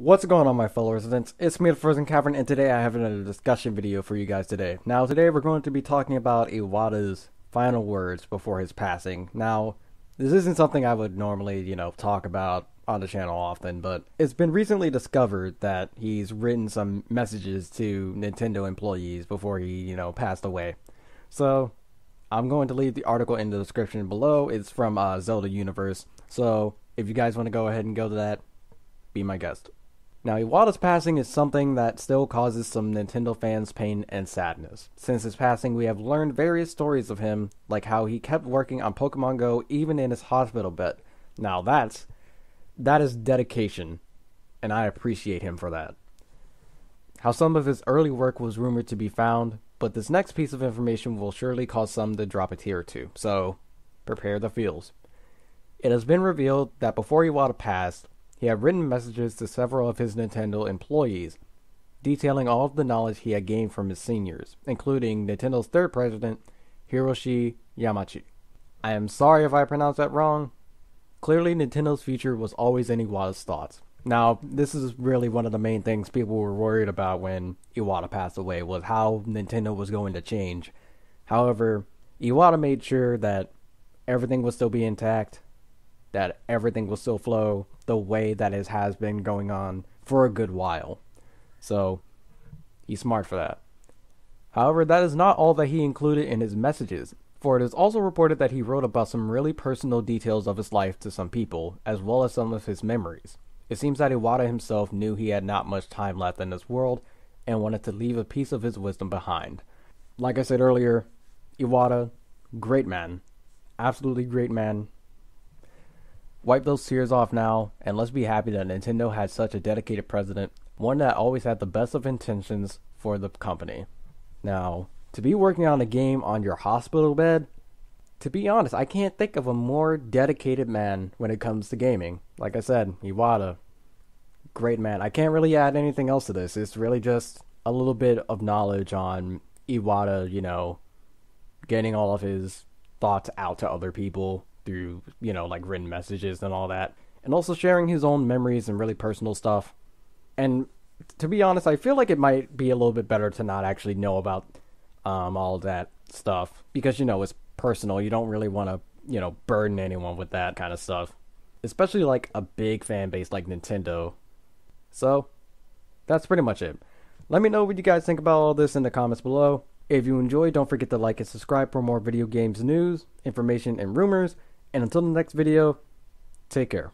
What's going on my fellow residents? It's me, the Frozen Cavern, and today I have another discussion video for you guys today. Now today we're going to be talking about Iwata's final words before his passing. Now, this isn't something I would normally, you know, talk about on the channel often, but it's been recently discovered that he's written some messages to Nintendo employees before he, you know, passed away. So, I'm going to leave the article in the description below. It's from uh, Zelda Universe. So, if you guys want to go ahead and go to that, be my guest. Now, Iwata's passing is something that still causes some Nintendo fans pain and sadness. Since his passing, we have learned various stories of him, like how he kept working on Pokemon Go even in his hospital bed. Now, that's that is dedication, and I appreciate him for that. How some of his early work was rumored to be found, but this next piece of information will surely cause some to drop a tear or two, so prepare the feels. It has been revealed that before Iwata passed, he had written messages to several of his Nintendo employees, detailing all of the knowledge he had gained from his seniors, including Nintendo's third president, Hiroshi Yamachi. I am sorry if I pronounced that wrong. Clearly, Nintendo's future was always in Iwata's thoughts. Now, this is really one of the main things people were worried about when Iwata passed away was how Nintendo was going to change. However, Iwata made sure that everything would still be intact, that everything will still flow the way that it has been going on for a good while. So, he's smart for that. However, that is not all that he included in his messages, for it is also reported that he wrote about some really personal details of his life to some people, as well as some of his memories. It seems that Iwata himself knew he had not much time left in this world and wanted to leave a piece of his wisdom behind. Like I said earlier, Iwata, great man. Absolutely great man. Wipe those tears off now, and let's be happy that Nintendo had such a dedicated president, one that always had the best of intentions for the company. Now, to be working on a game on your hospital bed, to be honest, I can't think of a more dedicated man when it comes to gaming. Like I said, Iwata, great man. I can't really add anything else to this. It's really just a little bit of knowledge on Iwata, you know, getting all of his thoughts out to other people through, you know, like written messages and all that. And also sharing his own memories and really personal stuff. And to be honest, I feel like it might be a little bit better to not actually know about um, all that stuff because, you know, it's personal. You don't really want to, you know, burden anyone with that kind of stuff. Especially like a big fan base like Nintendo. So, that's pretty much it. Let me know what you guys think about all this in the comments below. If you enjoy, don't forget to like and subscribe for more video games news, information, and rumors. And until the next video, take care.